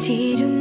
ചേരും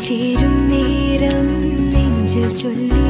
ചേരും നേരം നെഞ്ചിൽ ചൊല്ലി